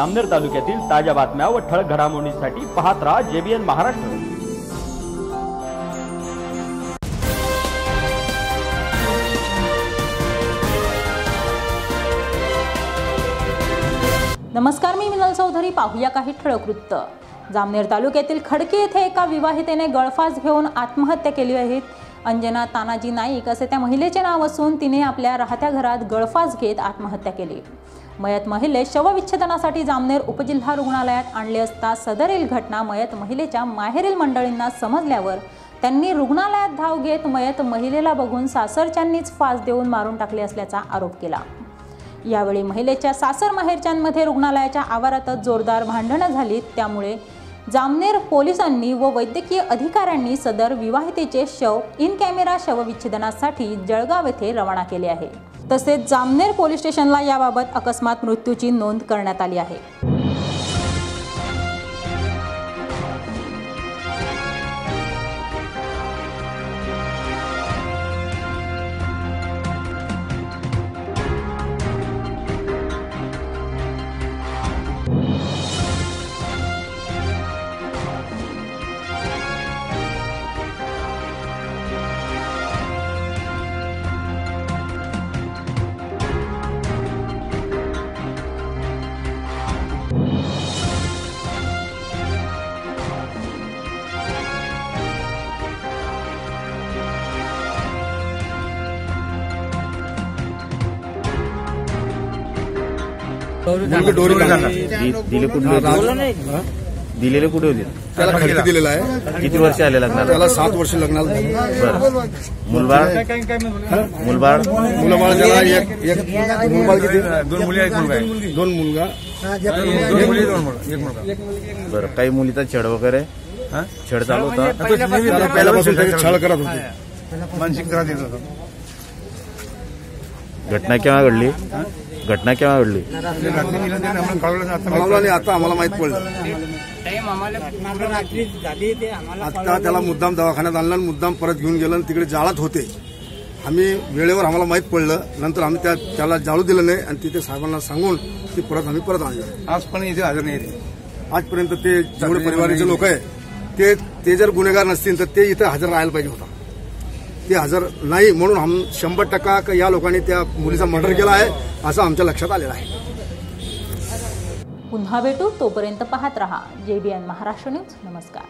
आमनेर तालुक्यातील ताज्या बातम्या व ठळक घडामोडींसाठी पाहत राहा जेबीएन महाराष्ट्र. नमस्कार मी मिनल चौधरी. पाहूया काही ठळक वृत्त. जामनेर तालुक्यातील खडकी येथे एका विवाहितेने गळफास घेऊन आत्महत्या केली आहे. अंजना तानाजी नाईक असे त्या महिलेचे नाव असून तिने आपल्या राहत्या घरात गळफास घेत आत्महत्या केली. मयत महिले शवविच्छेदनासाठी जामनेर उपजिल्हा रुग्णालयात आणले असता सदरील घटना मयत महिलेच्या माहेरील मंडळींना समजल्यावर त्यांनी रुग्णालयात धाव घेत मयत महिलेला बघून सासरच्यांनीच फास देऊन मारून टाकले असल्याचा आरोप केला. यावेळी महिलेच्या सासर माहेरच्यांमध्ये रुग्णालयाच्या आवारातच जोरदार भांडणं झाली त्यामुळे जामनेर पोलिसांनी व वैद्यकीय अधिकाऱ्यांनी सदर विवाहितेचे शव इन कॅमेरा शवविच्छेदनासाठी जळगाव येथे रवाना केले आहे. तसेच जामनेर पोलीस स्टेशनला याबाबत अकस्मात मृत्यूची नोंद करण्यात आली आहे. दिले कुठे होते? दिलेले कुठे होते? त्याला खडकी दिलेला आहे. किती वर्ष आले लग्नाला? त्याला सात वर्ष लग्नाला. बरं. मुलबाळ? मुलबाळ? मुलं बाळ त्याला एक एक मुलबाळ किती? दोन मुली आहेत मुलगा. दोन मुलगा. मुली दोन मुलं एक मुलगा. बरं काही मुलीचा छेड वगैरे? छेड चालू होता? त्याला पहिल्यापासून छळ करत होते. मानसिक त्रास देत होतो. घटना केव्हा घडली? घटना केव्हा घडली? कळवलं नाही. आता आम्हाला माहीत पडलं. आता त्याला मुद्दाम दवाखान्यात आणलं आणि मुद्दाम परत घेऊन गेलं आणि तिकडे जाळात होते. आम्ही वेळेवर आम्हाला माहीत पडलं. नंतर आम्ही त्या त्याला जाळू दिलं नाही आणि तिथे साहेबांना सांगून ती परत आम्ही परत आणलं. आज पण इथे हजर नाही. आजपर्यंत ते जेवढे परिवाराचे लोक आहे ते ते जर गुन्हेगार नसतील तर ते इथं हजर राहायला पाहिजे होता. ते हजर नाही म्हणून हम शंभर टक्का या लोकांनी त्या मुलीचा मर्डर केला आहे असं आमच्या लक्षात आलेलं आहे. पुन्हा भेटू तोपर्यंत पाहत रहा. जेबीएन महाराष्ट्र न्यूज नमस्कार.